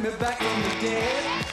bring me back from the dead.